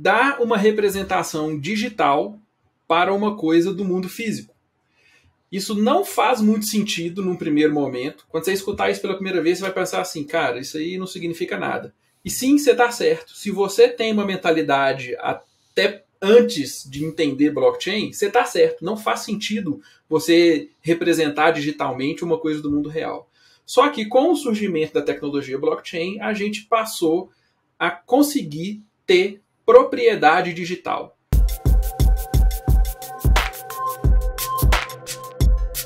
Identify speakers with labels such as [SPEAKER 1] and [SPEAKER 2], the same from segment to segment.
[SPEAKER 1] dá uma representação digital para uma coisa do mundo físico. Isso não faz muito sentido num primeiro momento. Quando você escutar isso pela primeira vez, você vai pensar assim, cara, isso aí não significa nada. E sim, você está certo. Se você tem uma mentalidade até antes de entender blockchain, você está certo. Não faz sentido você representar digitalmente uma coisa do mundo real. Só que com o surgimento da tecnologia blockchain, a gente passou a conseguir ter propriedade digital.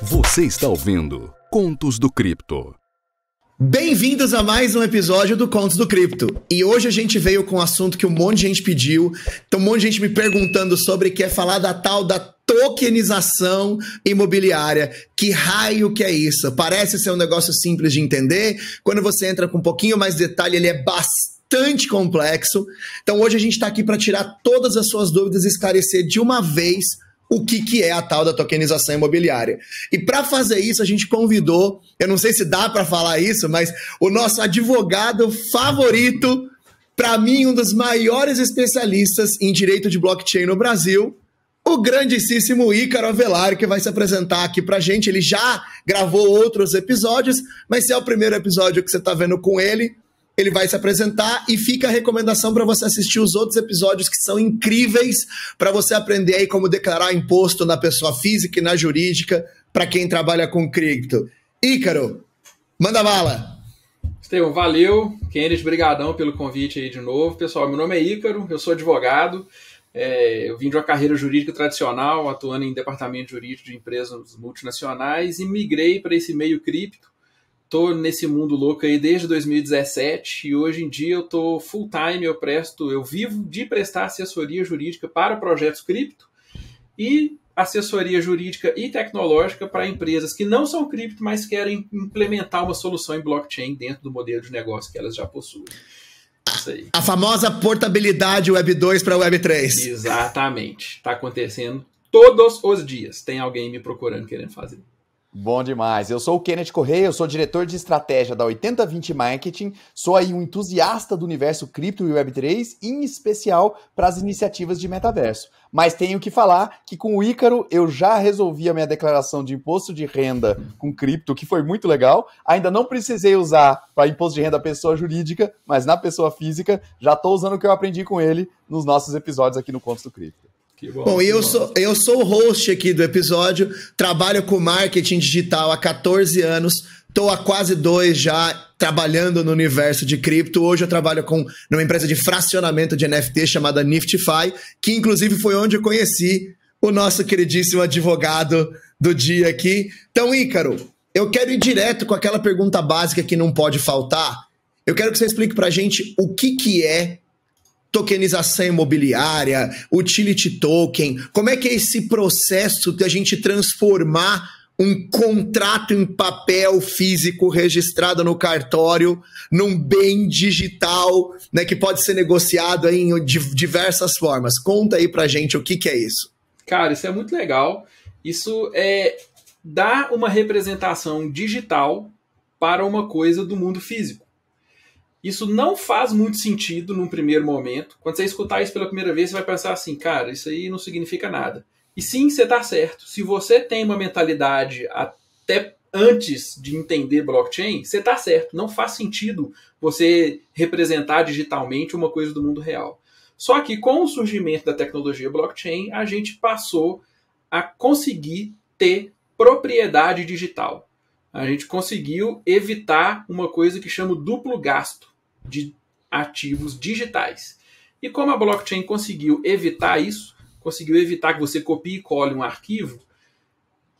[SPEAKER 2] Você está ouvindo Contos do Cripto.
[SPEAKER 3] Bem-vindos a mais um episódio do Contos do Cripto. E hoje a gente veio com um assunto que um monte de gente pediu. Tem um monte de gente me perguntando sobre, que é falar da tal da tokenização imobiliária. Que raio que é isso? Parece ser um negócio simples de entender. Quando você entra com um pouquinho mais de detalhe, ele é bastante complexo. Então hoje a gente está aqui para tirar todas as suas dúvidas e esclarecer de uma vez o que, que é a tal da tokenização imobiliária. E para fazer isso, a gente convidou, eu não sei se dá para falar isso, mas o nosso advogado favorito, para mim, um dos maiores especialistas em direito de blockchain no Brasil, o grandíssimo Ícaro Avelar, que vai se apresentar aqui pra gente. Ele já gravou outros episódios, mas se é o primeiro episódio que você está vendo com ele, ele vai se apresentar e fica a recomendação para você assistir os outros episódios que são incríveis para você aprender aí como declarar imposto na pessoa física e na jurídica para quem trabalha com cripto. Ícaro, manda bala.
[SPEAKER 1] Estevão, valeu. Kenneth, brigadão pelo convite aí de novo. Pessoal, meu nome é Ícaro, eu sou advogado. É, eu vim de uma carreira jurídica tradicional, atuando em departamento jurídico de empresas multinacionais e migrei para esse meio cripto tô nesse mundo louco aí desde 2017 e hoje em dia eu tô full time, eu presto, eu vivo de prestar assessoria jurídica para projetos cripto e assessoria jurídica e tecnológica para empresas que não são cripto, mas querem implementar uma solução em blockchain dentro do modelo de negócio que elas já possuem.
[SPEAKER 3] A famosa portabilidade Web 2 para Web 3.
[SPEAKER 1] Exatamente. Está acontecendo todos os dias. Tem alguém me procurando querendo fazer.
[SPEAKER 4] Bom demais. Eu sou o Kenneth Correia, eu sou diretor de estratégia da 8020 Marketing, sou aí um entusiasta do universo cripto e Web3, em especial para as iniciativas de metaverso. Mas tenho que falar que com o Ícaro eu já resolvi a minha declaração de imposto de renda com cripto, que foi muito legal. Ainda não precisei usar para imposto de renda pessoa jurídica, mas na pessoa física já estou usando o que eu aprendi com ele nos nossos episódios aqui no Contos do Cripto.
[SPEAKER 3] Bom, bom, e eu sou, eu sou o host aqui do episódio, trabalho com marketing digital há 14 anos, estou há quase dois já trabalhando no universo de cripto. Hoje eu trabalho com numa empresa de fracionamento de NFT chamada Niftify, que inclusive foi onde eu conheci o nosso queridíssimo advogado do dia aqui. Então, Ícaro, eu quero ir direto com aquela pergunta básica que não pode faltar. Eu quero que você explique para a gente o que, que é tokenização imobiliária, utility token, como é que é esse processo de a gente transformar um contrato em papel físico registrado no cartório num bem digital, né, que pode ser negociado em diversas formas. Conta aí pra gente o que, que é isso.
[SPEAKER 1] Cara, isso é muito legal. Isso é dar uma representação digital para uma coisa do mundo físico. Isso não faz muito sentido num primeiro momento. Quando você escutar isso pela primeira vez, você vai pensar assim, cara, isso aí não significa nada. E sim, você está certo. Se você tem uma mentalidade até antes de entender blockchain, você está certo. Não faz sentido você representar digitalmente uma coisa do mundo real. Só que com o surgimento da tecnologia blockchain, a gente passou a conseguir ter propriedade digital. A gente conseguiu evitar uma coisa que chama duplo gasto de ativos digitais. E como a blockchain conseguiu evitar isso, conseguiu evitar que você copie e cole um arquivo,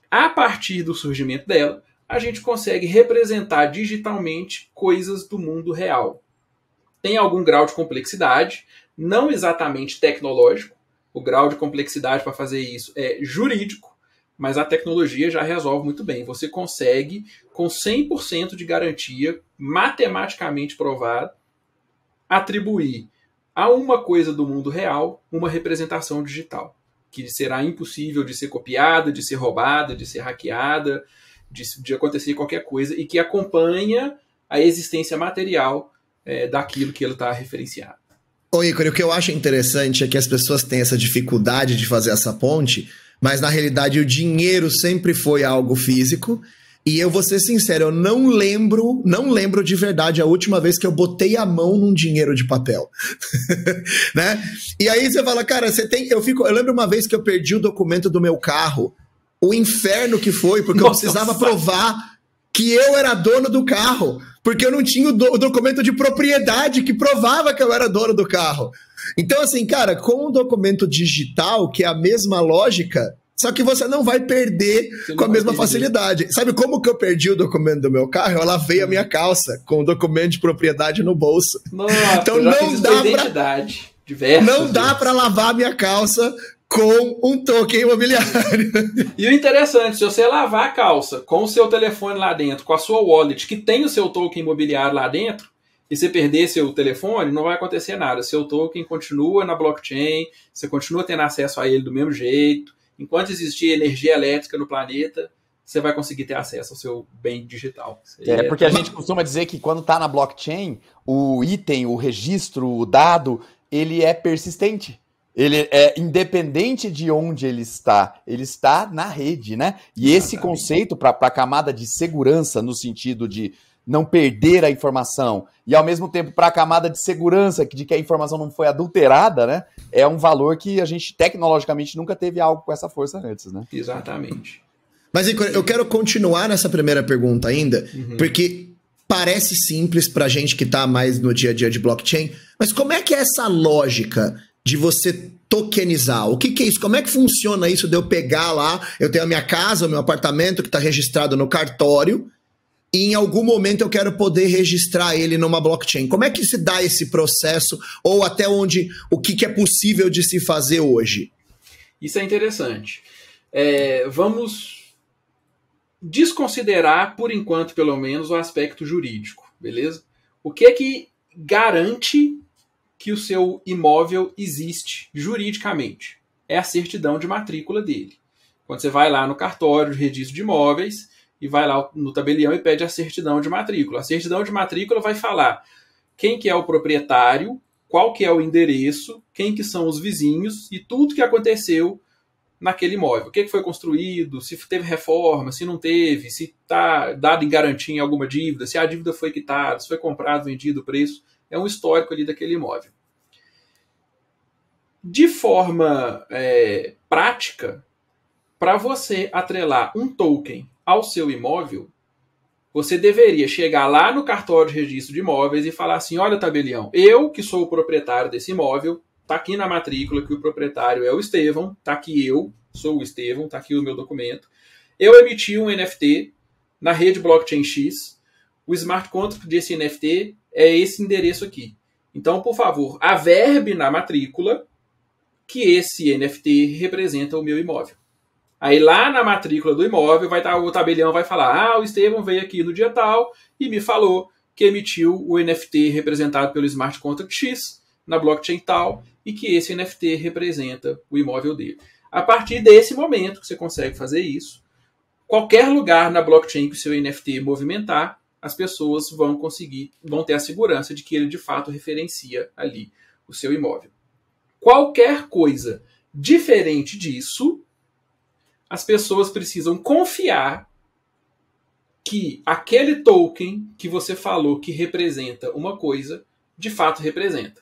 [SPEAKER 1] a partir do surgimento dela, a gente consegue representar digitalmente coisas do mundo real. Tem algum grau de complexidade, não exatamente tecnológico, o grau de complexidade para fazer isso é jurídico, mas a tecnologia já resolve muito bem. Você consegue, com 100% de garantia, matematicamente provado, atribuir a uma coisa do mundo real uma representação digital, que será impossível de ser copiada, de ser roubada, de ser hackeada, de, de acontecer qualquer coisa, e que acompanha a existência material é, daquilo que ele está referenciado.
[SPEAKER 3] Ô, Ícaro, o que eu acho interessante é que as pessoas têm essa dificuldade de fazer essa ponte, mas na realidade o dinheiro sempre foi algo físico. E eu vou ser sincero, eu não lembro, não lembro de verdade a última vez que eu botei a mão num dinheiro de papel. né? E aí você fala, cara, você tem. Eu fico. Eu lembro uma vez que eu perdi o documento do meu carro. O inferno que foi, porque Nossa, eu precisava provar que eu era dono do carro. Porque eu não tinha o, do, o documento de propriedade que provava que eu era dono do carro. Então, assim, cara, com o documento digital, que é a mesma lógica, só que você não vai perder com a mesma facilidade. Sabe como que eu perdi o documento do meu carro? Eu lavei a minha calça com o documento de propriedade no bolso.
[SPEAKER 1] Nossa, então não dá pra
[SPEAKER 3] não dá para lavar a minha calça com um token imobiliário.
[SPEAKER 1] E o interessante, se você lavar a calça com o seu telefone lá dentro, com a sua wallet que tem o seu token imobiliário lá dentro, e você perder seu telefone, não vai acontecer nada. Seu token continua na blockchain, você continua tendo acesso a ele do mesmo jeito enquanto existir energia elétrica no planeta, você vai conseguir ter acesso ao seu bem digital.
[SPEAKER 4] É, porque a gente costuma dizer que quando está na blockchain, o item, o registro, o dado, ele é persistente. Ele é independente de onde ele está, ele está na rede, né? E Exatamente. esse conceito para a camada de segurança, no sentido de não perder a informação e ao mesmo tempo para a camada de segurança de que a informação não foi adulterada, né? É um valor que a gente tecnologicamente nunca teve algo com essa força antes, né?
[SPEAKER 1] Exatamente.
[SPEAKER 3] Mas eu quero continuar nessa primeira pergunta ainda, uhum. porque parece simples para gente que está mais no dia a dia de blockchain, mas como é que é essa lógica de você tokenizar? O que, que é isso? Como é que funciona isso de eu pegar lá, eu tenho a minha casa, o meu apartamento que está registrado no cartório, e em algum momento eu quero poder registrar ele numa blockchain. Como é que se dá esse processo ou até onde o que, que é possível de se fazer hoje?
[SPEAKER 1] Isso é interessante. É, vamos desconsiderar, por enquanto, pelo menos, o aspecto jurídico, beleza? O que é que garante que o seu imóvel existe juridicamente? É a certidão de matrícula dele. Quando você vai lá no cartório de registro de imóveis, e vai lá no tabelião e pede a certidão de matrícula. A certidão de matrícula vai falar quem que é o proprietário, qual que é o endereço, quem que são os vizinhos e tudo que aconteceu naquele imóvel. O que, foi construído, se teve reforma, se não teve, se está dado em garantia em alguma dívida, se a dívida foi quitada, se foi comprado, vendido, o preço. É um histórico ali daquele imóvel. De forma é, prática, para você atrelar um token ao seu imóvel, você deveria chegar lá no cartório de registro de imóveis e falar assim: olha, tabelião, eu que sou o proprietário desse imóvel, tá aqui na matrícula que o proprietário é o Estevão, tá aqui eu, sou o Estevão, tá aqui o meu documento. Eu emiti um NFT na rede blockchain X. O smart contract desse NFT é esse endereço aqui. Então, por favor, averbe na matrícula que esse NFT representa o meu imóvel. Aí lá na matrícula do imóvel vai estar o tabelião vai falar: "Ah, o Estevão veio aqui no dia tal e me falou que emitiu o NFT representado pelo smart contract X na blockchain tal e que esse NFT representa o imóvel dele". A partir desse momento que você consegue fazer isso, qualquer lugar na blockchain que o seu NFT movimentar, as pessoas vão conseguir, vão ter a segurança de que ele de fato referencia ali o seu imóvel. Qualquer coisa diferente disso, as pessoas precisam confiar que aquele token que você falou que representa uma coisa, de fato representa.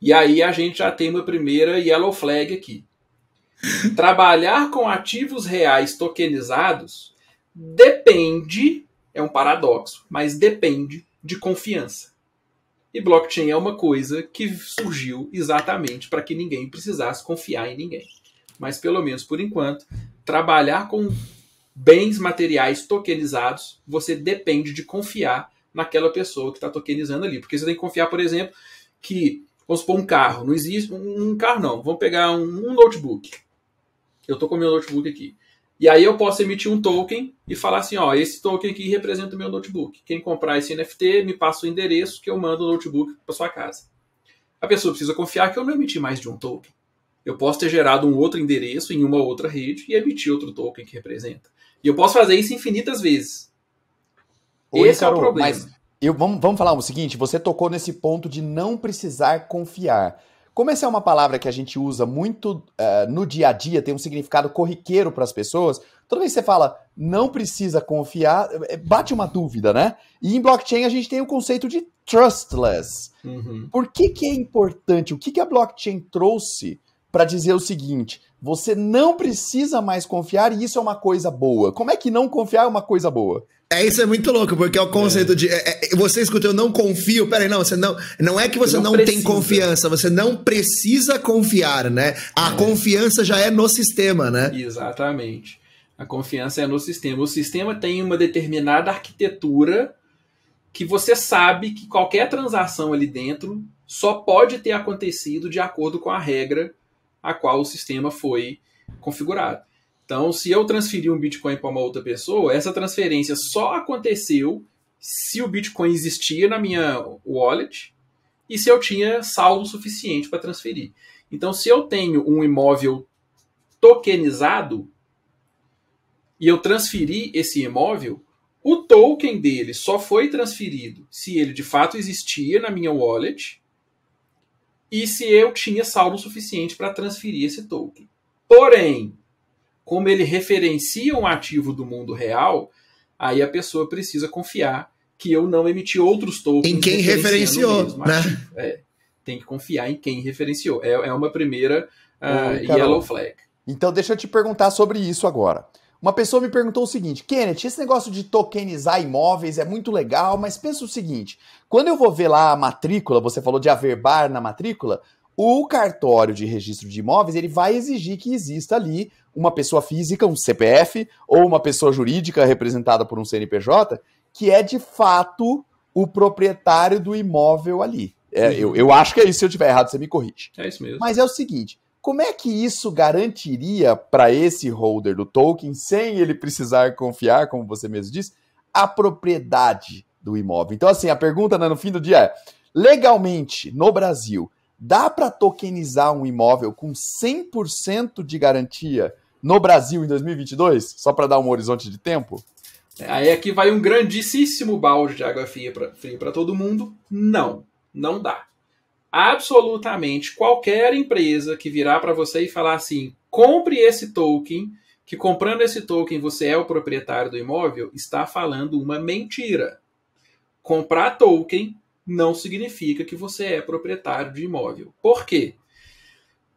[SPEAKER 1] E aí a gente já tem uma primeira yellow flag aqui. Trabalhar com ativos reais tokenizados depende, é um paradoxo, mas depende de confiança. E blockchain é uma coisa que surgiu exatamente para que ninguém precisasse confiar em ninguém. Mas pelo menos por enquanto, trabalhar com bens materiais tokenizados, você depende de confiar naquela pessoa que está tokenizando ali. Porque você tem que confiar, por exemplo, que, vamos supor, um carro, não existe, um carro não, vamos pegar um, um notebook. Eu estou com meu notebook aqui. E aí eu posso emitir um token e falar assim, ó, esse token aqui representa o meu notebook. Quem comprar esse NFT me passa o endereço que eu mando o notebook para sua casa. A pessoa precisa confiar que eu não emiti mais de um token eu posso ter gerado um outro endereço em uma outra rede e emitir outro token que representa. E eu posso fazer isso infinitas vezes.
[SPEAKER 4] Esse é o problema. Mas, eu, vamos, vamos falar o seguinte: você tocou nesse ponto de não precisar confiar. Como essa é uma palavra que a gente usa muito uh, no dia a dia, tem um significado corriqueiro para as pessoas, toda vez que você fala não precisa confiar, é, bate uma dúvida, né? E em blockchain a gente tem o conceito de trustless. Uhum. Por que, que é importante? O que, que a blockchain trouxe para dizer o seguinte: você não precisa mais confiar e isso é uma coisa boa. Como é que não confiar é uma coisa boa?
[SPEAKER 3] É, isso é muito louco, porque é o conceito é. de. É, é, você escuta, eu não confio. Peraí, não, você não. Não é que você, você não, não tem confiança, você não precisa confiar, né? A é. confiança já é no sistema, né?
[SPEAKER 1] Exatamente. A confiança é no sistema. O sistema tem uma determinada arquitetura que você sabe que qualquer transação ali dentro só pode ter acontecido de acordo com a regra a qual o sistema foi configurado. Então, se eu transferir um Bitcoin para uma outra pessoa, essa transferência só aconteceu se o Bitcoin existia na minha wallet e se eu tinha saldo suficiente para transferir. Então, se eu tenho um imóvel tokenizado e eu transferi esse imóvel, o token dele só foi transferido se ele de fato existia na minha wallet e se eu tinha saldo suficiente para transferir esse token. Porém, como ele referencia um ativo do mundo real, aí a pessoa precisa confiar que eu não emiti outros tokens.
[SPEAKER 3] Em quem referenciou, né?
[SPEAKER 1] É, tem que confiar em quem referenciou. É, é uma primeira uh, yellow flag.
[SPEAKER 4] Então deixa eu te perguntar sobre isso agora. Uma pessoa me perguntou o seguinte, Kenneth, esse negócio de tokenizar imóveis é muito legal, mas pensa o seguinte: quando eu vou ver lá a matrícula, você falou de averbar na matrícula, o cartório de registro de imóveis ele vai exigir que exista ali uma pessoa física, um CPF, ou uma pessoa jurídica representada por um CNPJ, que é de fato o proprietário do imóvel ali. É, eu, eu acho que é isso, se eu estiver errado, você me corrige.
[SPEAKER 1] É isso mesmo.
[SPEAKER 4] Mas é o seguinte: como é que isso garantiria para esse holder do token, sem ele precisar confiar, como você mesmo disse, a propriedade do imóvel? Então, assim, a pergunta né, no fim do dia é: legalmente, no Brasil, dá para tokenizar um imóvel com 100% de garantia no Brasil em 2022? Só para dar um horizonte de tempo?
[SPEAKER 1] Aí aqui vai um grandíssimo balde de água fria para todo mundo. Não, não dá. Absolutamente qualquer empresa que virar para você e falar assim: compre esse token, que comprando esse token você é o proprietário do imóvel, está falando uma mentira. Comprar token não significa que você é proprietário de imóvel. Por quê?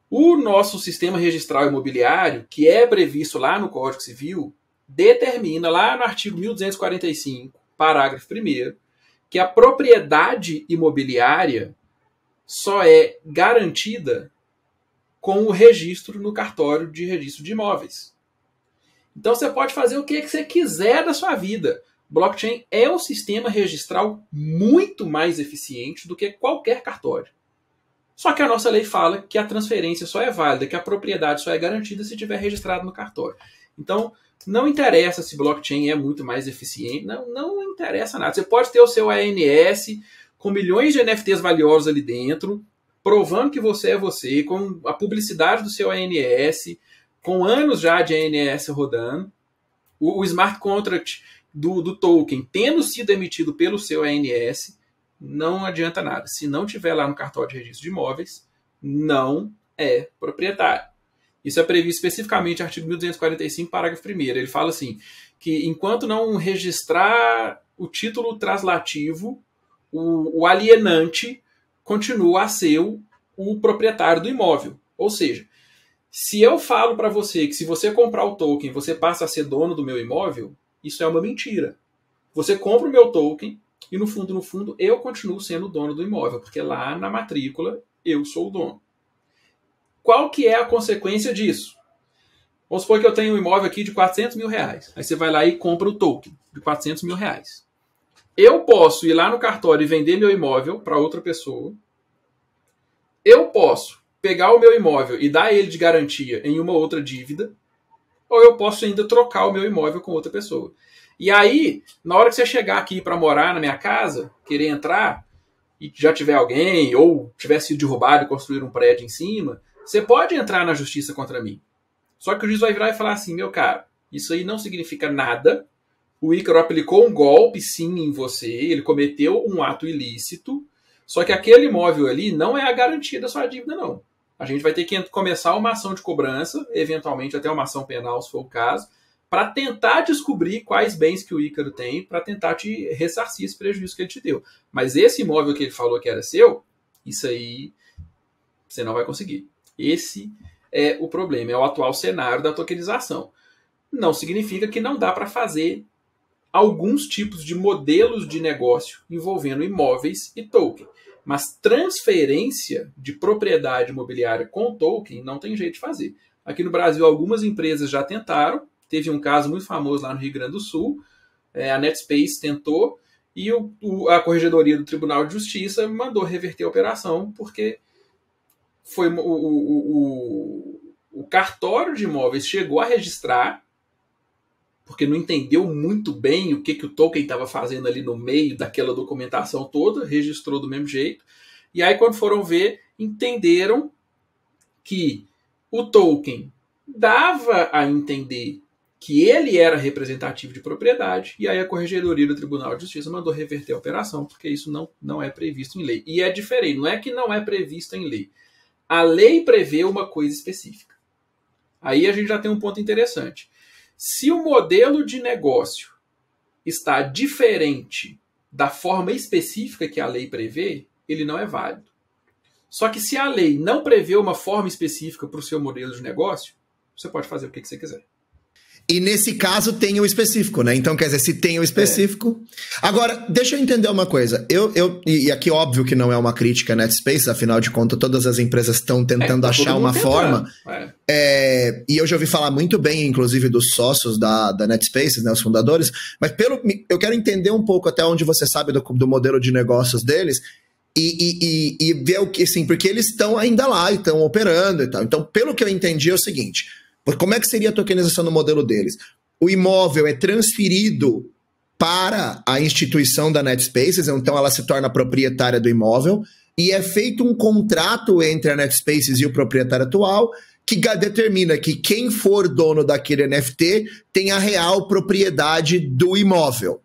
[SPEAKER 1] O nosso sistema registral imobiliário, que é previsto lá no Código Civil, determina lá no artigo 1245, parágrafo 1 que a propriedade imobiliária só é garantida com o registro no cartório de registro de imóveis. Então você pode fazer o que você quiser da sua vida. Blockchain é um sistema registral muito mais eficiente do que qualquer cartório. Só que a nossa lei fala que a transferência só é válida, que a propriedade só é garantida se tiver registrado no cartório. Então, não interessa se blockchain é muito mais eficiente, não, não interessa nada. Você pode ter o seu ANS com milhões de NFTs valiosos ali dentro, provando que você é você, com a publicidade do seu ANS, com anos já de ANS rodando, o, o smart contract do, do token tendo sido emitido pelo seu ANS, não adianta nada. Se não tiver lá no cartório de registro de imóveis, não é proprietário. Isso é previsto especificamente no artigo 1245, parágrafo 1. Ele fala assim: que enquanto não registrar o título translativo, o, o alienante continua a ser o, o proprietário do imóvel. Ou seja, se eu falo para você que se você comprar o token, você passa a ser dono do meu imóvel, isso é uma mentira. Você compra o meu token, e no fundo, no fundo, eu continuo sendo o dono do imóvel, porque lá na matrícula eu sou o dono. Qual que é a consequência disso? Vamos supor que eu tenho um imóvel aqui de 400 mil reais. Aí você vai lá e compra o token de 400 mil reais. Eu posso ir lá no cartório e vender meu imóvel para outra pessoa. Eu posso pegar o meu imóvel e dar ele de garantia em uma outra dívida. Ou eu posso ainda trocar o meu imóvel com outra pessoa. E aí, na hora que você chegar aqui para morar na minha casa, querer entrar, e já tiver alguém, ou tiver sido derrubado e construir um prédio em cima, você pode entrar na justiça contra mim. Só que o juiz vai virar e falar assim: meu cara, isso aí não significa nada, o Ícaro aplicou um golpe, sim, em você, ele cometeu um ato ilícito, só que aquele imóvel ali não é a garantia da sua dívida, não. A gente vai ter que começar uma ação de cobrança, eventualmente até uma ação penal, se for o caso, para tentar descobrir quais bens que o Ícaro tem, para tentar te ressarcir esse prejuízo que ele te deu. Mas esse imóvel que ele falou que era seu, isso aí você não vai conseguir. Esse é o problema, é o atual cenário da tokenização. Não significa que não dá para fazer alguns tipos de modelos de negócio envolvendo imóveis e token. Mas transferência de propriedade imobiliária com token não tem jeito de fazer. Aqui no Brasil, algumas empresas já tentaram. Teve um caso muito famoso lá no Rio Grande do Sul. É, a Netspace tentou e o, o, a Corregedoria do Tribunal de Justiça mandou reverter a operação porque foi o, o, o cartório de imóveis chegou a registrar porque não entendeu muito bem o que, que o Tolkien estava fazendo ali no meio daquela documentação toda, registrou do mesmo jeito. E aí, quando foram ver, entenderam que o Tolkien dava a entender que ele era representativo de propriedade, e aí a Corregedoria do Tribunal de Justiça mandou reverter a operação, porque isso não, não é previsto em lei. E é diferente, não é que não é previsto em lei. A lei prevê uma coisa específica. Aí a gente já tem um ponto interessante. Se o modelo de negócio está diferente da forma específica que a lei prevê, ele não é válido. Só que se a lei não prevê uma forma específica para o seu modelo de negócio, você pode fazer o que, você quiser.
[SPEAKER 3] E nesse caso tem o específico, né? Então, quer dizer, se tem o específico. É. Agora, deixa eu entender uma coisa. Eu, eu, e aqui, óbvio que não é uma crítica Netspace, afinal de contas, todas as empresas estão tentando é, achar uma tentando. forma. É. É, e eu já ouvi falar muito bem, inclusive, dos sócios da, da Netspace, né? Os fundadores. Mas pelo, eu quero entender um pouco até onde você sabe do, do modelo de negócios deles. E, e, e, e ver o que, assim, porque eles estão ainda lá e estão operando e tal. Então, pelo que eu entendi, é o seguinte como é que seria a tokenização no modelo deles? O imóvel é transferido para a instituição da NetSpaces, então ela se torna proprietária do imóvel, e é feito um contrato entre a NetSpaces e o proprietário atual que determina que quem for dono daquele NFT tem a real propriedade do imóvel.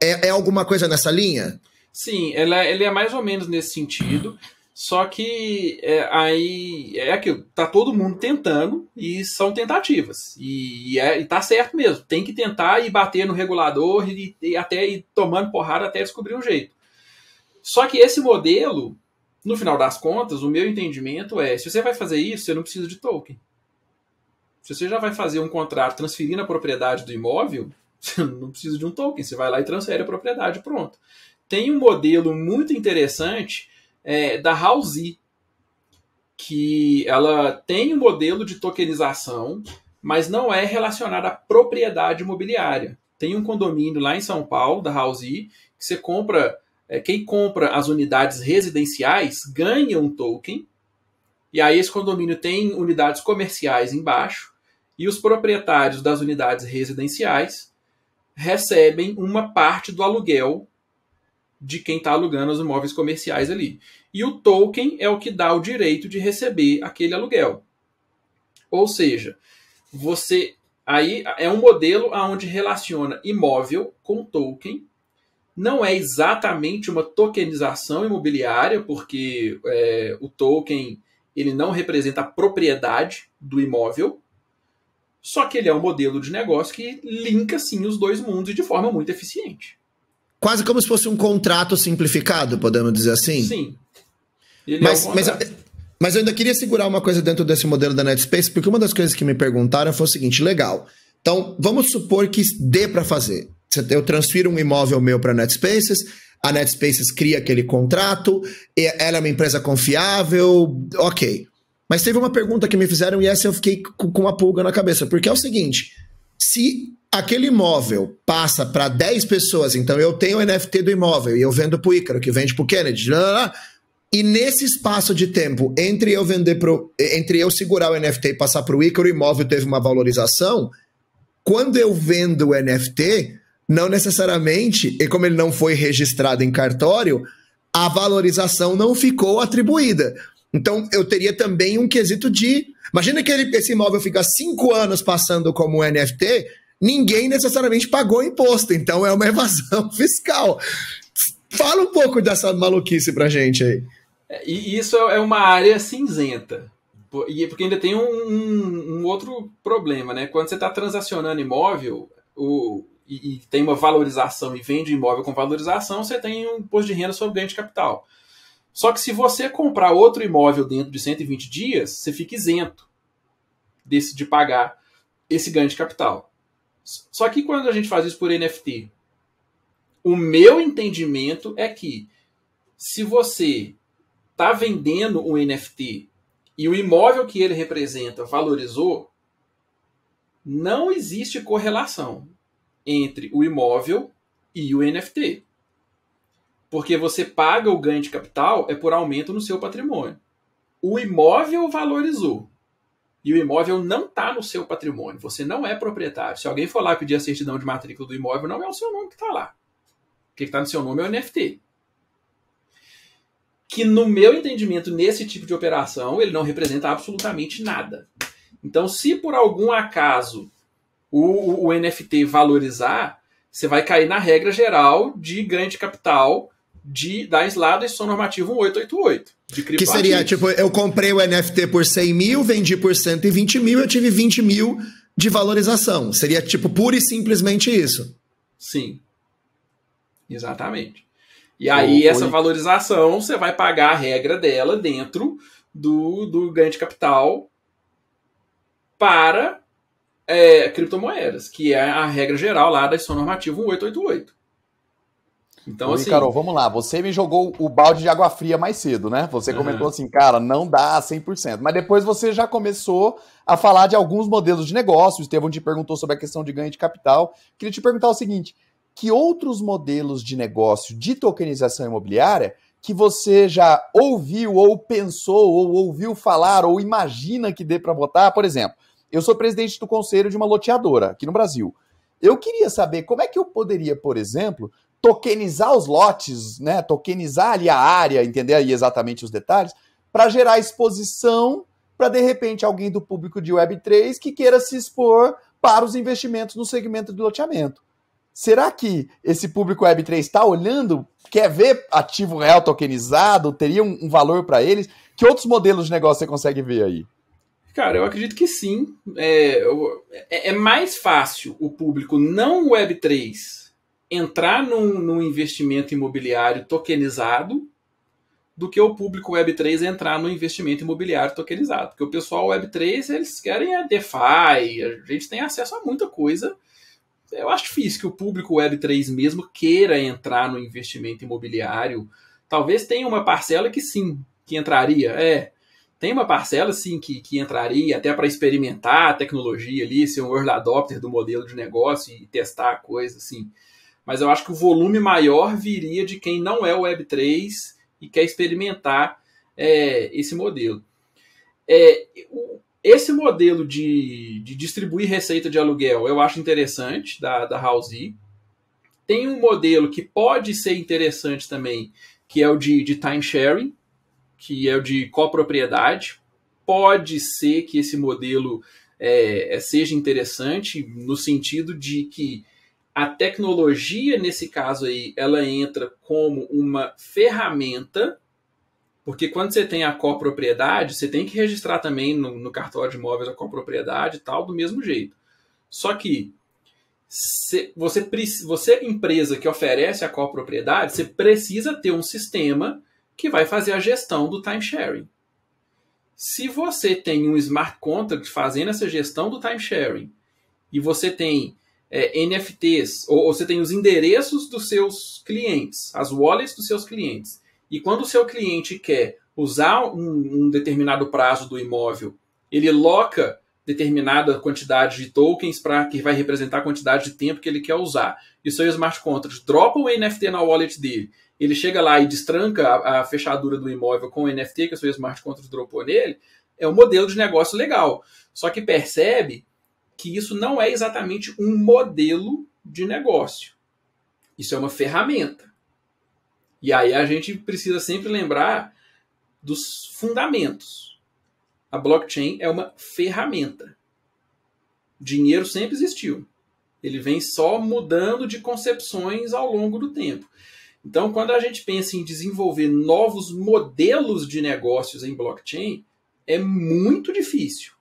[SPEAKER 3] É, é alguma coisa nessa linha?
[SPEAKER 1] Sim, ela, ele é mais ou menos nesse sentido. Só que é, aí é aquilo, tá todo mundo tentando e são tentativas. E, e, é, e tá certo mesmo. Tem que tentar e bater no regulador e, e até ir tomando porrada até descobrir um jeito. Só que esse modelo, no final das contas, o meu entendimento é: se você vai fazer isso, você não precisa de token. Se você já vai fazer um contrato transferindo a propriedade do imóvel, você não precisa de um token. Você vai lá e transfere a propriedade, pronto. Tem um modelo muito interessante é, da Halsey, que ela tem um modelo de tokenização, mas não é relacionada à propriedade imobiliária. Tem um condomínio lá em São Paulo, da Halsey, que você compra, é, quem compra as unidades residenciais ganha um token, e aí esse condomínio tem unidades comerciais embaixo, e os proprietários das unidades residenciais recebem uma parte do aluguel de quem está alugando os imóveis comerciais ali. E o token é o que dá o direito de receber aquele aluguel. Ou seja, você aí é um modelo onde relaciona imóvel com token. Não é exatamente uma tokenização imobiliária, porque é, o token ele não representa a propriedade do imóvel, só que ele é um modelo de negócio que linka sim os dois mundos de forma muito eficiente.
[SPEAKER 3] Quase como se fosse um contrato simplificado, podemos dizer assim?
[SPEAKER 1] Sim.
[SPEAKER 3] mas, é um mas, mas eu ainda queria segurar uma coisa dentro desse modelo da Netspace, porque uma das coisas que me perguntaram foi o seguinte: legal. Então, vamos supor que dê para fazer. Eu transfiro um imóvel meu para a Netspaces, a Netspaces cria aquele contrato, ela é uma empresa confiável, ok. Mas teve uma pergunta que me fizeram e essa eu fiquei com uma pulga na cabeça, porque é o seguinte: se aquele imóvel passa para 10 pessoas, então eu tenho o NFT do imóvel e eu vendo para o Ícaro, que vende para o Kennedy, blá, blá, blá, e nesse espaço de tempo, entre eu vender pro, entre eu segurar o NFT e passar para o Ícaro, o imóvel teve uma valorização, quando eu vendo o NFT, não necessariamente, e como ele não foi registrado em cartório, a valorização não ficou atribuída. Então, eu teria também um quesito de. Imagina que ele, esse imóvel fica cinco anos passando como NFT, ninguém necessariamente pagou imposto, então é uma evasão fiscal. Fala um pouco dessa maluquice pra gente aí.
[SPEAKER 1] É, e isso é uma área cinzenta. Porque ainda tem um, um, um outro problema, né? Quando você está transacionando imóvel o, e, e, tem uma valorização e vende imóvel com valorização, você tem um imposto de renda sobre ganho de capital. Só que se você comprar outro imóvel dentro de 120 dias, você fica isento desse, de pagar esse ganho de capital. Só que quando a gente faz isso por NFT, o meu entendimento é que se você está vendendo um NFT e o imóvel que ele representa valorizou, não existe correlação entre o imóvel e o NFT. Porque você paga o ganho de capital é por aumento no seu patrimônio. O imóvel valorizou. E o imóvel não está no seu patrimônio. Você não é proprietário. Se alguém for lá pedir a certidão de matrícula do imóvel, não é o seu nome que está lá. O que está no seu nome é o NFT que no meu entendimento, nesse tipo de operação, ele não representa absolutamente nada. Então, se por algum acaso o, o NFT valorizar, você vai cair na regra geral de ganho de capital de, da lá do instituição normativo 1888. De
[SPEAKER 3] que seria, tipo, eu comprei o NFT por 100 mil, vendi por 120 mil, eu tive 20 mil de valorização. Seria, tipo, pura e simplesmente isso.
[SPEAKER 1] Sim. Exatamente. E aí, essa valorização, você vai pagar a regra dela dentro do, do ganho de capital para é, criptomoedas, que é a regra geral lá da instituição normativa 1888.
[SPEAKER 4] Então, Oi, assim. Carol, vamos lá. Você me jogou o balde de água fria mais cedo, né? Você uhum. comentou assim, cara, não dá 100%. Mas depois você já começou a falar de alguns modelos de negócio. O Estevão te perguntou sobre a questão de ganho de capital. Queria te perguntar o seguinte: que outros modelos de negócio de tokenização imobiliária que você já ouviu ou pensou ou ouviu falar ou imagina que dê para votar? Por exemplo, eu sou presidente do conselho de uma loteadora aqui no Brasil. Eu queria saber como é que eu poderia, por exemplo, tokenizar os lotes, né, tokenizar ali a área, entender aí exatamente os detalhes, para gerar exposição para de repente alguém do público de Web3 que queira se expor para os investimentos no segmento de loteamento. Será que esse público Web3 está olhando, quer ver ativo real tokenizado, teria um, um valor para eles? Que outros modelos de negócio você consegue ver aí?
[SPEAKER 1] Cara, eu acredito que sim. É, é, é mais fácil o público não Web3 entrar num, num, investimento imobiliário tokenizado do que o público Web3 entrar no investimento imobiliário tokenizado. Porque o pessoal Web3, eles querem a DeFi, a gente tem acesso a muita coisa eu acho difícil que o público Web3 mesmo queira entrar no investimento imobiliário. Talvez tenha uma parcela que sim, que entraria. É, tem uma parcela sim que, que entraria até para experimentar a tecnologia ali, ser um early adopter do modelo de negócio e testar a coisa, assim. Mas eu acho que o volume maior viria de quem não é o Web3 e quer experimentar é, esse modelo. É, esse modelo de, de distribuir receita de aluguel eu acho interessante, da, da Housey. Tem um modelo que pode ser interessante também, que é o de, de time sharing, que é o de copropriedade. Pode ser que esse modelo é, seja interessante no sentido de que a tecnologia, nesse caso aí, ela entra como uma ferramenta porque quando você tem a copropriedade, você tem que registrar também no, no cartório de imóveis a copropriedade e tal, do mesmo jeito. Só que se, você, você, empresa que oferece a copropriedade, você precisa ter um sistema que vai fazer a gestão do timesharing. Se você tem um smart contract fazendo essa gestão do timesharing e você tem é, NFTs, ou, ou você tem os endereços dos seus clientes, as wallets dos seus clientes, e quando o seu cliente quer usar um, um determinado prazo do imóvel, ele loca determinada quantidade de tokens para que vai representar a quantidade de tempo que ele quer usar. E seu smart contract dropa o NFT na wallet dele. Ele chega lá e destranca a, a fechadura do imóvel com o NFT que o seu smart contract dropou nele. É um modelo de negócio legal. Só que percebe que isso não é exatamente um modelo de negócio. Isso é uma ferramenta. E aí a gente precisa sempre lembrar dos fundamentos. A blockchain é uma ferramenta. Dinheiro sempre existiu. Ele vem só mudando de concepções ao longo do tempo. Então, quando a gente pensa em desenvolver novos modelos de negócios em blockchain, é muito difícil.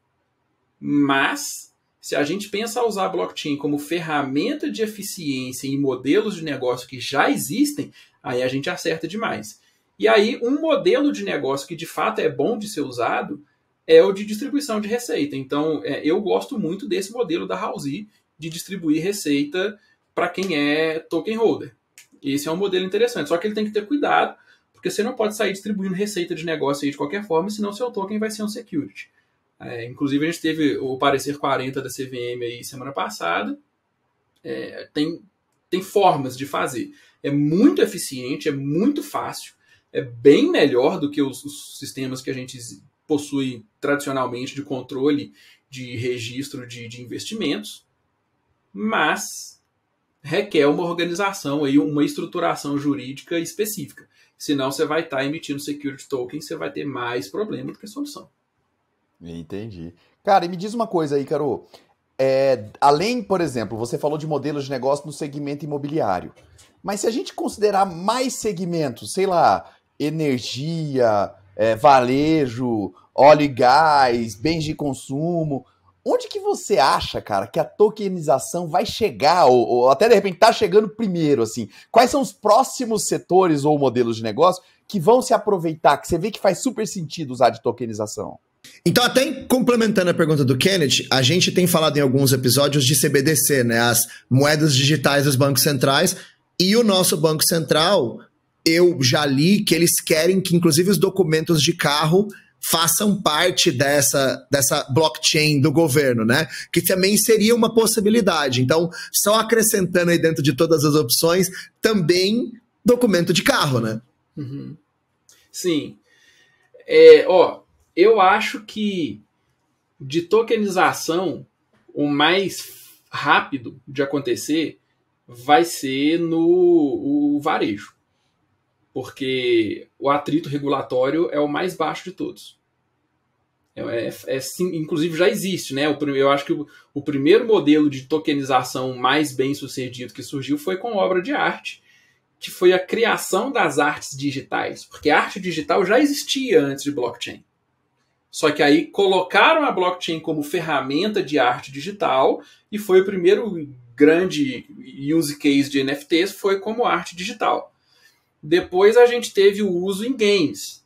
[SPEAKER 1] Mas, se a gente pensa a usar blockchain como ferramenta de eficiência em modelos de negócio que já existem, aí a gente acerta demais. E aí, um modelo de negócio que de fato é bom de ser usado é o de distribuição de receita. Então, é, eu gosto muito desse modelo da Housey de distribuir receita para quem é token holder. Esse é um modelo interessante, só que ele tem que ter cuidado, porque você não pode sair distribuindo receita de negócio de qualquer forma, senão seu token vai ser um security. É, inclusive, a gente teve o parecer 40 da CVM aí semana passada. É, tem, tem formas de fazer. É muito eficiente, é muito fácil, é bem melhor do que os, os sistemas que a gente possui tradicionalmente de controle de registro de, de investimentos, mas requer uma organização e uma estruturação jurídica específica. Senão você vai estar emitindo security token, você vai ter mais problema do que solução.
[SPEAKER 4] Entendi. Cara, e me diz uma coisa aí, Caro. É, além, por exemplo, você falou de modelos de negócio no segmento imobiliário. Mas se a gente considerar mais segmentos, sei lá, energia, é, varejo, óleo e gás, bens de consumo, onde que você acha, cara, que a tokenização vai chegar, ou, ou até de repente tá chegando primeiro, assim? Quais são os próximos setores ou modelos de negócio que vão se aproveitar, que você vê que faz super sentido usar de tokenização?
[SPEAKER 3] Então, até complementando a pergunta do Kenneth, a gente tem falado em alguns episódios de CBDC, né? As moedas digitais dos bancos centrais. E o nosso Banco Central, eu já li que eles querem que, inclusive, os documentos de carro façam parte dessa, dessa blockchain do governo, né? Que também seria uma possibilidade. Então, só acrescentando aí dentro de todas as opções, também documento de carro, né?
[SPEAKER 1] Uhum. Sim. É, ó, eu acho que de tokenização, o mais rápido de acontecer vai ser no varejo porque o atrito regulatório é o mais baixo de todos. É, é, é inclusive já existe, né? O, eu acho que o, o, primeiro modelo de tokenização mais bem sucedido que surgiu foi com obra de arte, que foi a criação das artes digitais, porque a arte digital já existia antes de blockchain. Só que aí colocaram a blockchain como ferramenta de arte digital e foi o primeiro grande use case de NFTs foi como arte digital. Depois a gente teve o uso em games.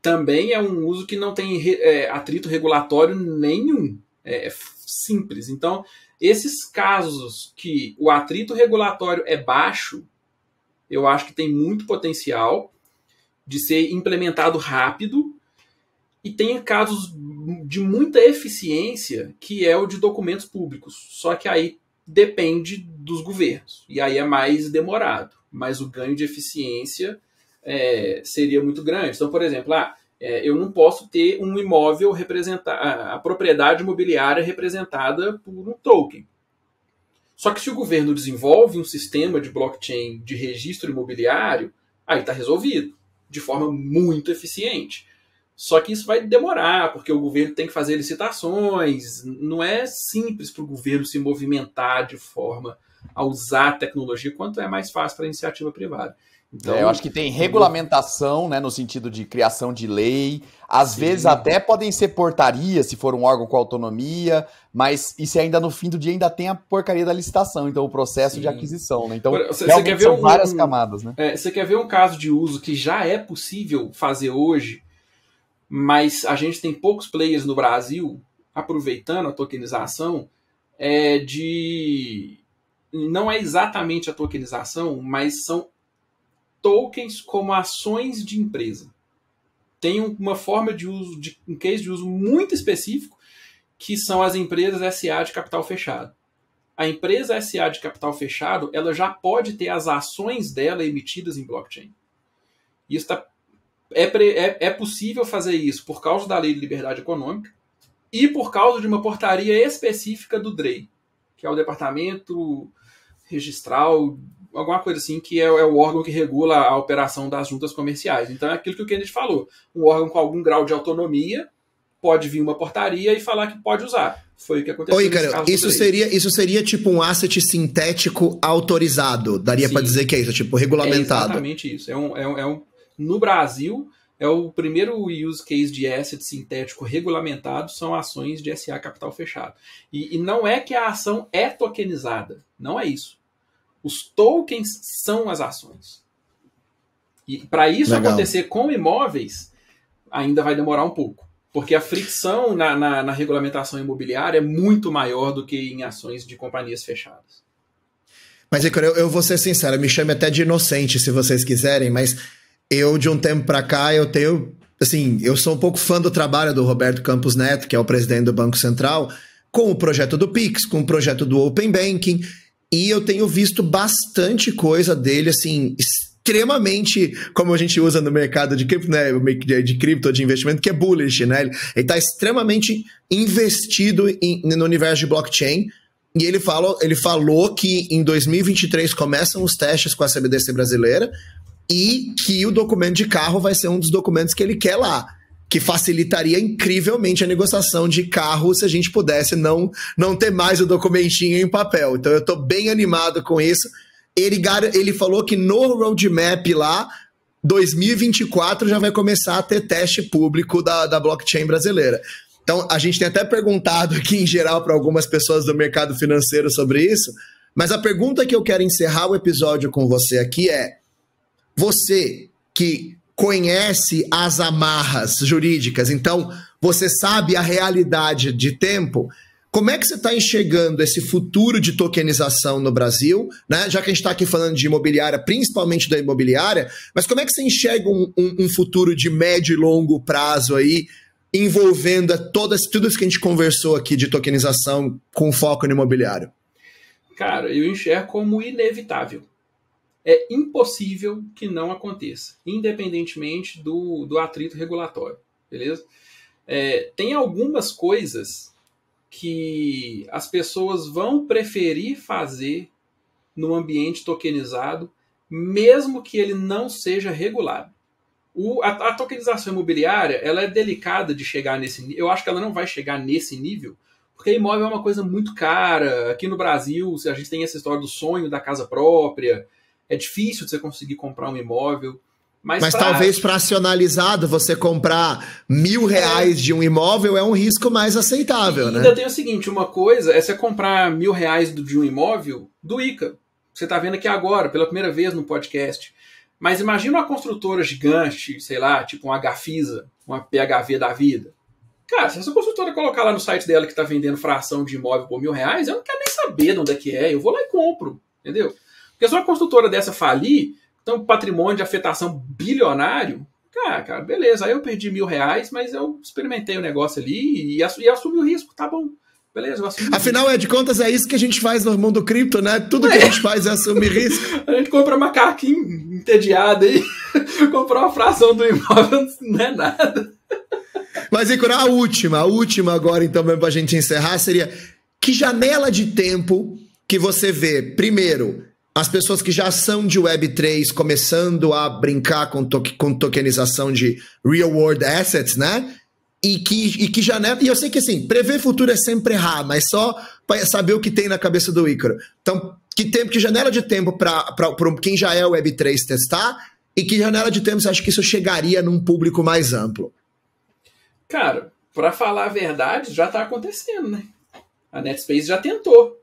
[SPEAKER 1] Também é um uso que não tem é, atrito regulatório nenhum. É, é simples. Então, esses casos que o atrito regulatório é baixo, eu acho que tem muito potencial de ser implementado rápido e tem casos de muita eficiência que é o de documentos públicos. Só que aí depende dos governos e aí é mais demorado mas o ganho de eficiência é, seria muito grande. Então, por exemplo, ah, é, eu não posso ter um imóvel representar a, a propriedade imobiliária representada por um token. Só que se o governo desenvolve um sistema de blockchain de registro imobiliário, aí está resolvido de forma muito eficiente. Só que isso vai demorar, porque o governo tem que fazer licitações. Não é simples para o governo se movimentar de forma a usar a tecnologia, quanto é mais fácil para a iniciativa privada.
[SPEAKER 4] Então, é, eu acho que tem regulamentação, né, no sentido de criação de lei. Às sim. vezes até podem ser portarias, se for um órgão com autonomia, mas isso ainda no fim do dia ainda tem a porcaria da licitação, então o processo sim. de aquisição, né? Então,
[SPEAKER 1] você, você quer ver um, várias camadas, né? É, você quer ver um caso de uso que já é possível fazer hoje, mas a gente tem poucos players no Brasil aproveitando a tokenização, é de não é exatamente a tokenização, mas são tokens como ações de empresa. Tem uma forma de uso, de, um case de uso muito específico, que são as empresas SA de capital fechado. A empresa SA de capital fechado, ela já pode ter as ações dela emitidas em blockchain. Isso tá, é, é, é possível fazer isso por causa da lei de liberdade econômica e por causa de uma portaria específica do DREI, que é o Departamento registral, alguma coisa assim, que é, é, o órgão que regula a operação das juntas comerciais. Então é aquilo que o Kennedy falou: um órgão com algum grau de autonomia, pode vir uma portaria e falar que pode usar. Foi o que aconteceu.
[SPEAKER 3] Oi, cara, isso seria, isso seria tipo um asset sintético autorizado. Daria para dizer que é isso, tipo, regulamentado.
[SPEAKER 1] É exatamente isso. É um, é um, é um, no Brasil, é o primeiro use case de asset sintético regulamentado são ações de SA capital fechado. E, e não é que a ação é tokenizada. Não é isso. Os tokens são as ações. E para isso Legal. acontecer com imóveis, ainda vai demorar um pouco. Porque a fricção na, na, na, regulamentação imobiliária é muito maior do que em ações de companhias fechadas.
[SPEAKER 3] Mas, Icor, eu, eu vou ser sincero, me chame até de inocente se vocês quiserem, mas eu, de um tempo para cá, eu tenho. Assim, eu sou um pouco fã do trabalho do Roberto Campos Neto, que é o presidente do Banco Central, com o projeto do Pix, com o projeto do Open Banking, e eu tenho visto bastante coisa dele, assim, extremamente, como a gente usa no mercado de cripto, né, de cripto, de investimento, que é bullish, né? Ele está extremamente investido em, no universo de blockchain. E ele falou, ele falou que em 2023 começam os testes com a CBDC brasileira e que o documento de carro vai ser um dos documentos que ele quer lá que facilitaria incrivelmente a negociação de carro se a gente pudesse não, não ter mais o documentinho em papel. Então eu estou bem animado com isso ele, ele falou que no roadmap lá, 2024 já vai começar a ter teste público da, da blockchain brasileira. Então, a gente tem até perguntado aqui em geral para algumas pessoas do mercado financeiro sobre isso, mas a pergunta que eu quero encerrar o episódio com você aqui é: você que conhece as amarras jurídicas, então você sabe a realidade de tempo, como é que você está enxergando esse futuro de tokenização no Brasil, né? Já que a gente está aqui falando de imobiliária, principalmente da imobiliária, mas como é que você enxerga um, um, um futuro de médio e longo prazo aí, envolvendo todas, tudo isso que a gente conversou aqui de tokenização com foco no imobiliário?
[SPEAKER 1] Cara, eu enxergo como inevitável. É impossível que não aconteça, independentemente do, do atrito regulatório, beleza? É, tem algumas coisas que as pessoas vão preferir fazer no ambiente tokenizado, mesmo que ele não seja regulado. O, a, a, tokenização imobiliária ela é delicada de chegar nesse nível. Eu acho que ela não vai chegar nesse nível, porque imóvel é uma coisa muito cara. Aqui no Brasil, a gente tem essa história do sonho da casa própria. É difícil você conseguir comprar um imóvel.
[SPEAKER 3] Mas, Mas pra... talvez fracionalizado, você comprar mil reais é. de um imóvel é um risco mais aceitável, e né?
[SPEAKER 1] Ainda tem o seguinte, uma coisa é você comprar mil reais de um imóvel do ICA. Você está vendo aqui agora, pela primeira vez no podcast. Mas imagina uma construtora gigante, sei lá, tipo uma Gafisa, uma PHV da vida. Cara, se essa construtora colocar lá no site dela que está vendendo fração de imóvel por mil reais, eu não quero nem saber de onde é que é. Eu vou lá e compro, entendeu? Porque se uma construtora dessa falir, então, patrimônio de afetação bilionário, cara, cara, beleza, aí eu perdi mil reais, mas eu experimentei o negócio ali e, assumi, e assumi o risco, tá bom. Beleza, eu assumi
[SPEAKER 3] Afinal, é de contas, é isso que a gente faz no mundo cripto, né? Tudo que é. a gente faz é assumir risco.
[SPEAKER 1] a gente compra macaquinho entediado aí, comprar uma fração do imóvel não é nada.
[SPEAKER 3] Mas, Icor, a última, a última agora, então, mesmo pra gente encerrar, seria que janela de tempo que você vê, primeiro, as pessoas que já são de Web3 começando a brincar com, to com tokenização de real world assets, né? E que, e que já né? E eu sei que assim, prever futuro é sempre errar, mas só para saber o que tem na cabeça do Ícaro. Então, que tempo, que janela de tempo para quem já é Web3 testar? E que janela de tempo você acha que isso chegaria num público mais amplo?
[SPEAKER 1] Cara, para falar a verdade, já tá acontecendo, né? A Netspace já tentou.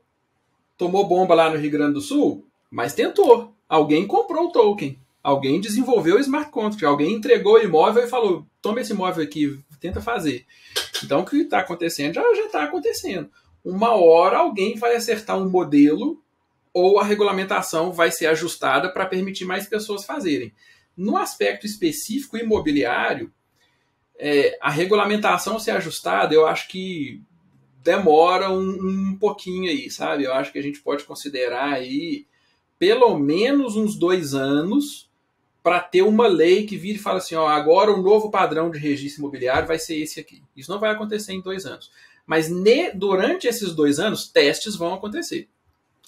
[SPEAKER 1] Tomou bomba lá no Rio Grande do Sul, mas tentou. Alguém comprou o token. Alguém desenvolveu o smart contract. Alguém entregou o imóvel e falou: toma esse imóvel aqui, tenta fazer. Então o que está acontecendo já está acontecendo. Uma hora alguém vai acertar um modelo ou a regulamentação vai ser ajustada para permitir mais pessoas fazerem. No aspecto específico imobiliário, é, a regulamentação ser ajustada, eu acho que demora um, um pouquinho aí, sabe? Eu acho que a gente pode considerar aí pelo menos uns dois anos para ter uma lei que vire e fale assim, ó, agora o novo padrão de registro imobiliário vai ser esse aqui. Isso não vai acontecer em dois anos. Mas ne, durante esses dois anos, testes vão acontecer.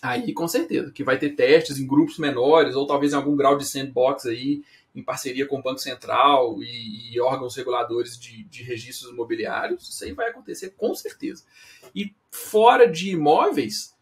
[SPEAKER 1] Aí, com certeza, que vai ter testes em grupos menores, ou talvez em algum grau de sandbox aí, em parceria com o Banco Central e, e órgãos reguladores de, de, registros imobiliários, isso aí vai acontecer com certeza. E fora de imóveis,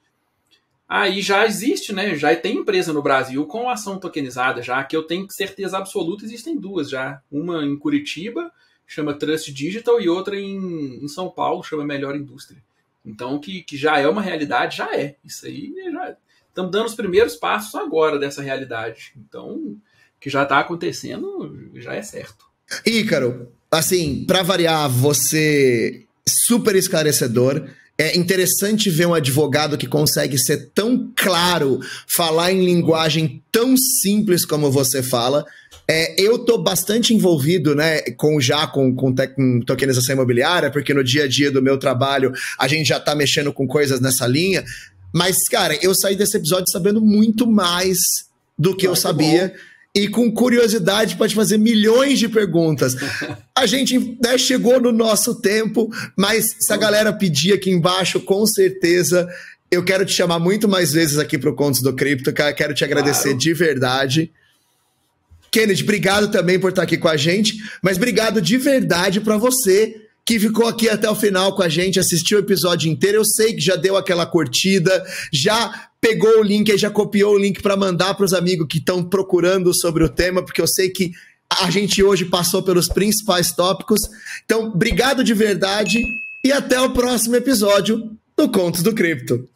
[SPEAKER 1] aí já existe, né? Já tem empresa no Brasil com ação tokenizada, já que eu tenho certeza absoluta, existem duas já. Uma em Curitiba, chama Trust Digital, e outra em, em São Paulo, chama Melhor Indústria. Então, que, que já é uma realidade, já é. Isso aí já. Estamos dando os primeiros passos agora dessa realidade. Então, que já está acontecendo, já é certo.
[SPEAKER 3] Ícaro, assim, para variar, você super esclarecedor. É interessante ver um advogado que consegue ser tão claro, falar em linguagem tão simples como você fala. É, eu tô bastante envolvido, né, com já com, com, com, tokenização imobiliária, porque no dia a dia do meu trabalho a gente já tá mexendo com coisas nessa linha. Mas, cara, eu saí desse episódio sabendo muito mais do que eu sabia. Bom e com curiosidade pode fazer milhões de perguntas. A gente né, chegou no nosso tempo, mas se a galera pedir aqui embaixo, com certeza eu quero te chamar muito mais vezes aqui para o Contos do Cripto, cara. Quero te agradecer claro. de verdade. Kennedy, obrigado também por estar aqui com a gente, mas obrigado de verdade para você que ficou aqui até o final com a gente, assistiu o episódio inteiro. Eu sei que já deu aquela curtida, já pegou o link e já copiou o link para mandar para os amigos que estão procurando sobre o tema, porque eu sei que a gente hoje passou pelos principais tópicos. Então, obrigado de verdade e até o próximo episódio do Contos do Cripto.